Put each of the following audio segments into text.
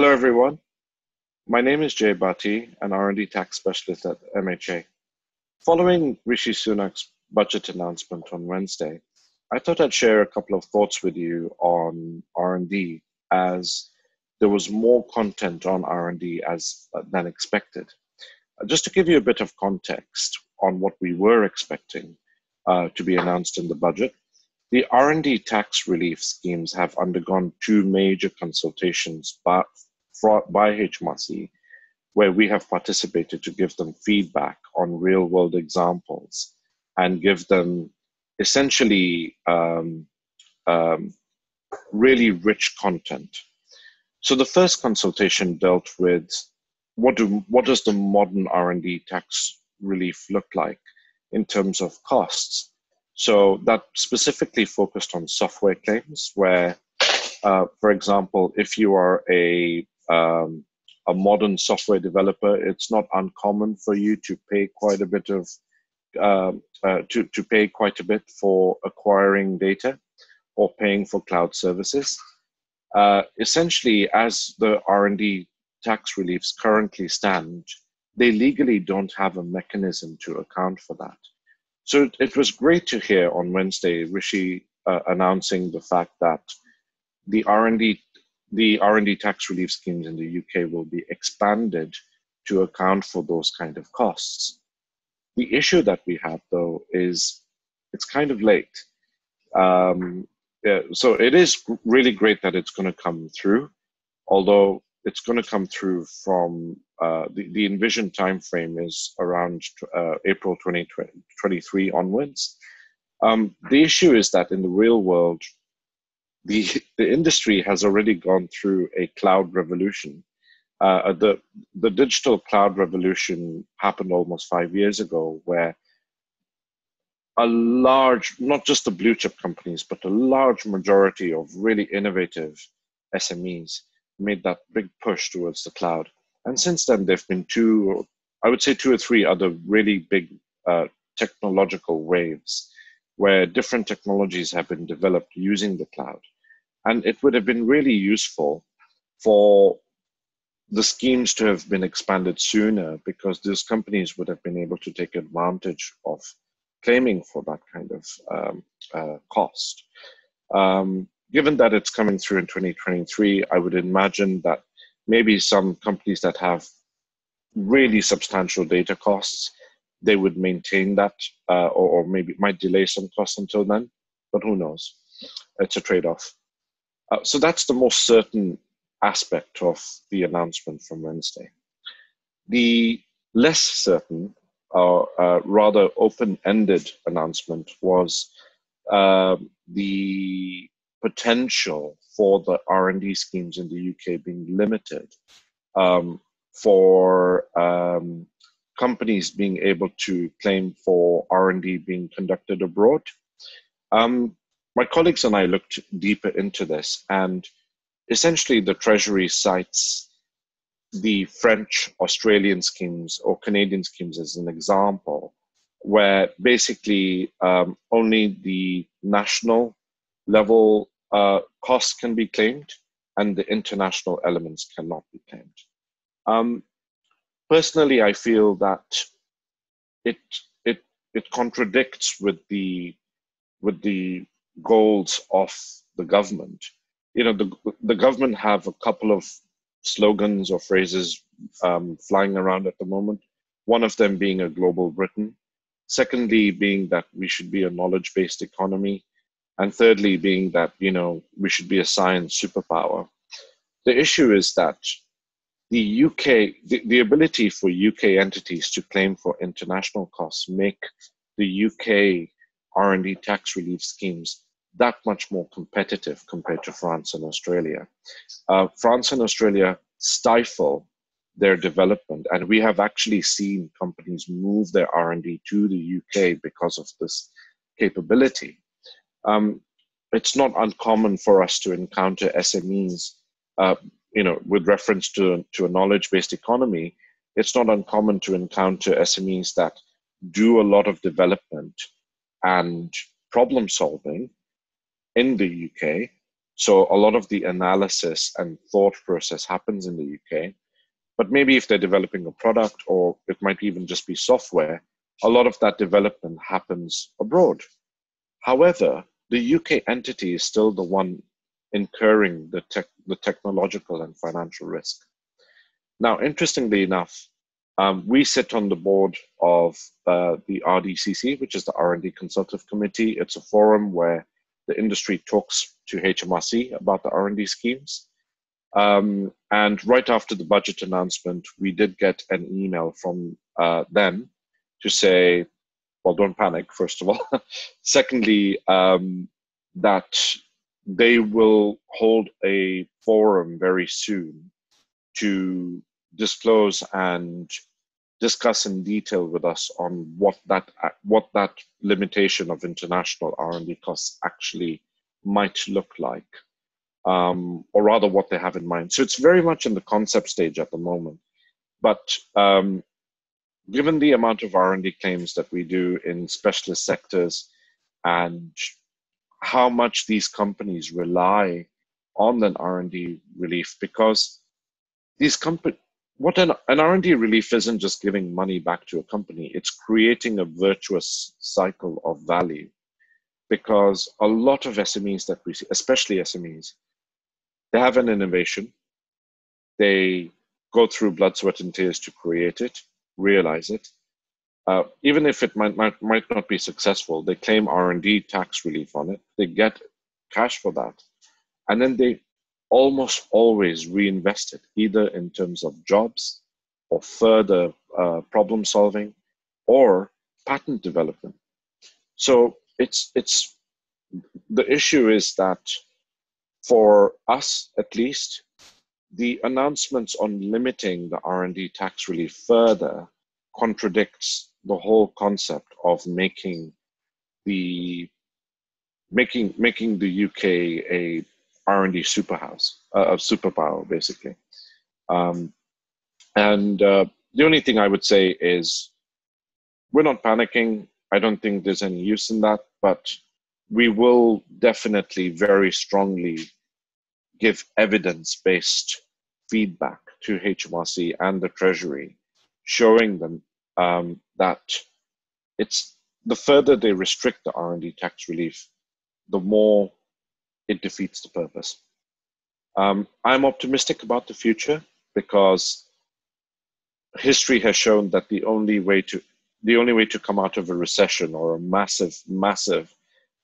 Hello, everyone. My name is Jay Bhatti, an R&D tax specialist at MHA. Following Rishi Sunak's budget announcement on Wednesday, I thought I'd share a couple of thoughts with you on R&D as there was more content on R&D as than expected. Just to give you a bit of context on what we were expecting uh, to be announced in the budget, the R&D tax relief schemes have undergone two major consultations by, HMRC, where we have participated to give them feedback on real world examples and give them essentially um, um, really rich content. So the first consultation dealt with what do what does the modern R&D tax relief look like in terms of costs. So that specifically focused on software claims, where, uh, for example, if you are a um, a modern software developer, it's not uncommon for you to pay quite a bit of uh, uh, to to pay quite a bit for acquiring data or paying for cloud services. Uh, essentially, as the R&D tax reliefs currently stand, they legally don't have a mechanism to account for that. So it, it was great to hear on Wednesday Rishi uh, announcing the fact that the R&D the R&D tax relief schemes in the UK will be expanded to account for those kind of costs. The issue that we have though is it's kind of late. Um, yeah, so it is really great that it's going to come through, although it's going to come through from uh, the, the envisioned time frame is around uh, April 2023 onwards. Um, the issue is that in the real world, the, the industry has already gone through a cloud revolution. Uh, the, the digital cloud revolution happened almost five years ago, where a large, not just the blue chip companies, but a large majority of really innovative SMEs made that big push towards the cloud. And since then, there have been two, I would say two or three other really big uh, technological waves where different technologies have been developed using the cloud. And it would have been really useful for the schemes to have been expanded sooner because those companies would have been able to take advantage of claiming for that kind of um, uh, cost. Um, given that it's coming through in 2023, I would imagine that maybe some companies that have really substantial data costs, they would maintain that uh, or, or, maybe might delay some costs until then, but who knows? It's a trade off. Uh, so that's the most certain aspect of the announcement from Wednesday. The less certain, or uh, rather open ended announcement was uh, the potential for the R&D schemes in the UK being limited um, for um, companies being able to claim for R&D being conducted abroad. Um, my colleagues and I looked deeper into this, and essentially the Treasury cites the French Australian schemes or Canadian schemes as an example, where basically um, only the national level uh, costs can be claimed and the international elements cannot be claimed. Um, personally, I feel that it it it contradicts with the with the goals of the government. You know, the the government have a couple of slogans or phrases um, flying around at the moment. One of them being a global Britain. Secondly, being that we should be a knowledge-based economy and thirdly being that you know we should be a science superpower the issue is that the uk the, the ability for uk entities to claim for international costs make the uk r&d tax relief schemes that much more competitive compared to france and australia. Uh, france and australia stifle their development and we have actually seen companies move their r&d to the uk because of this capability. Um, it's not uncommon for us to encounter SMEs, uh, you know, with reference to, to a knowledge-based economy, it's not uncommon to encounter SMEs that do a lot of development and problem solving in the UK, So a lot of the analysis and thought process happens in the UK. But maybe if they're developing a product or it might even just be software, a lot of that development happens abroad. However, the UK entity is still the one incurring the, tech, the technological and financial risk. Now, interestingly enough, um, we sit on the board of uh, the RDCC, which is the R&D Consultative Committee. It's a forum where the industry talks to HMRC about the R&D schemes. Um, and right after the budget announcement, we did get an email from uh, them to say, well, don't panic, first of all. Secondly, um, that they will hold a forum very soon to disclose and discuss in detail with us on what that what that limitation of international R&D costs actually might look like, um, or rather what they have in mind. So it's very much in the concept stage at the moment. But um, given the amount of R&D claims that we do in specialist sectors and how much these companies rely on an R&D relief because these companies what an, an r&d relief isn't just giving money back to a company it's creating a virtuous cycle of value. Because a lot of smes that we see especially smes they have an innovation they go through blood sweat and tears to create it realize it uh, even if it might, might might not be successful they claim r&d tax relief on it they get cash for that and then they almost always reinvest it, either in terms of jobs or further uh, problem solving or patent development. So it's it's the issue is that for us at least, the announcements on limiting the R&D tax relief further contradicts the whole concept of making the making making the UK a R&D superhouse, uh, superpower, basically. Um, and uh, the only thing I would say is we're not panicking. I don't think there's any use in that, but we will definitely very strongly give evidence based feedback to HMRC and the Treasury, showing them um, that it's the further they restrict the R&D tax relief, the more it defeats the purpose. Um, I'm optimistic about the future because history has shown that the only way to the only way to come out of a recession or a massive, massive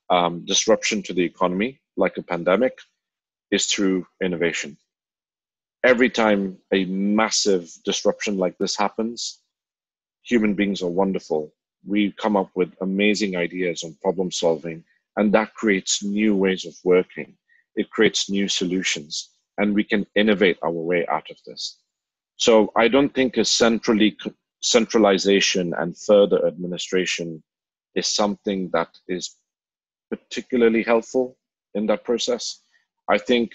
um, disruption to the economy, like a pandemic, is through innovation. Every time a massive disruption like this happens, human beings are wonderful. We come up with amazing ideas on problem solving and that creates new ways of working. It creates new solutions, and we can innovate our way out of this. So I don't think a centrally centralization and further administration is something that is particularly helpful in that process. I think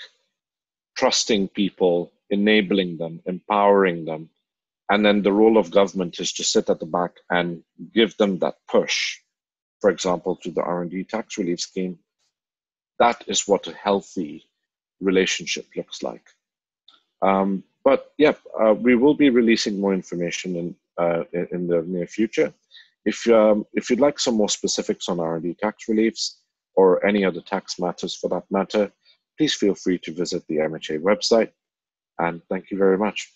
trusting people, enabling them, empowering them, and then the role of government is to sit at the back and give them that push for example, to the R&D tax relief scheme, that is what a healthy relationship looks like. Um, but yeah, uh, we will be releasing more information in, uh, in the near future. If, um, if you'd like some more specifics on R&D tax reliefs or any other tax matters for that matter, please feel free to visit the MHA website. And thank you very much.